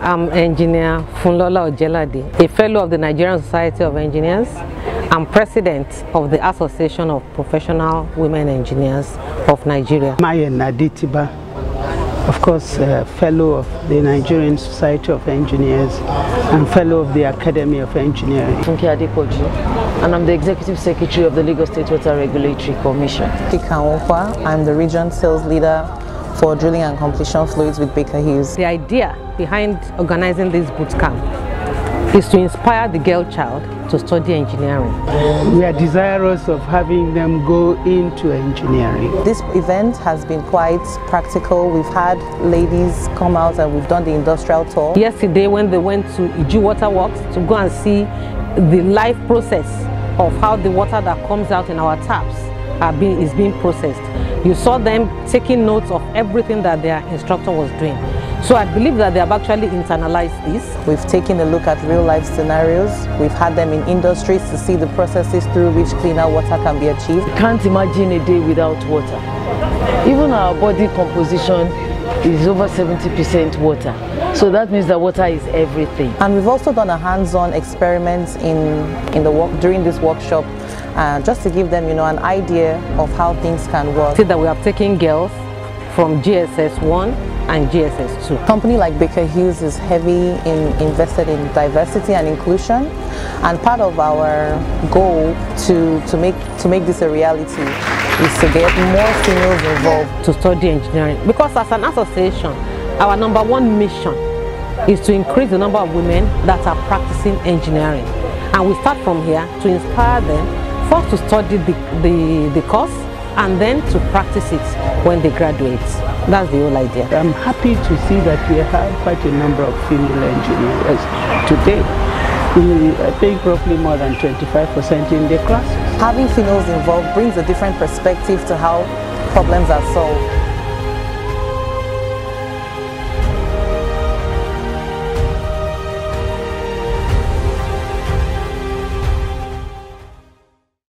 I'm engineer Funlola Ojelade, a fellow of the Nigerian Society of Engineers. I'm president of the Association of Professional Women Engineers of Nigeria. Mayen Adetiba, of course, uh, fellow of the Nigerian Society of Engineers and fellow of the Academy of Engineering. Funke Adekoju, and I'm the executive secretary of the Lagos State Water Regulatory Commission. Kika I'm the region sales leader for drilling and completion fluids with Baker Hughes. The idea behind organizing this boot camp is to inspire the girl child to study engineering. We are desirous of having them go into engineering. This event has been quite practical. We've had ladies come out and we've done the industrial tour. Yesterday when they went to Iju Water Works to go and see the life process of how the water that comes out in our taps are being, is being processed. You saw them taking notes of everything that their instructor was doing. So I believe that they have actually internalized this. We've taken a look at real life scenarios. We've had them in industries to see the processes through which cleaner water can be achieved. You can't imagine a day without water. Even our body composition is over 70% water. So that means that water is everything. And we've also done a hands-on experiment in, in the work during this workshop uh, just to give them, you know, an idea of how things can work. See that we have taken girls from JSS 1 and JSS 2. A company like Baker Hughes is heavy in invested in diversity and inclusion and part of our goal to, to, make, to make this a reality is to get more females involved. To study engineering because as an association our number one mission is to increase the number of women that are practicing engineering and we start from here to inspire them first to study the, the, the course and then to practice it when they graduate. That's the whole idea. I'm happy to see that we have quite a number of female engineers today. I think roughly more than 25% in the class. Having females involved brings a different perspective to how problems are solved.